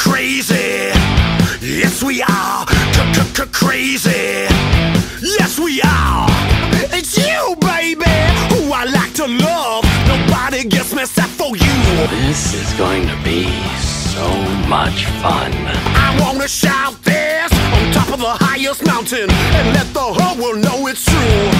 crazy. Yes, we are crazy. Yes, we are. It's you, baby, who I like to love. Nobody gets me except for you. This is going to be so much fun. I wanna shout this on top of the highest mountain and let the whole world know it's true.